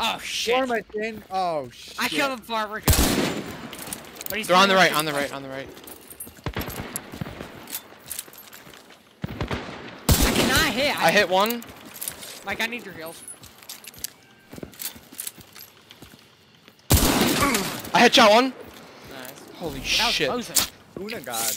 Oh shit! Where am oh, I in? Oh shit. I killed him far ago. They're on the right, on the right, on the right. I cannot hit. I hit one. Like I need your heals. I hit shot one. Nice. Holy That was shit. Una God.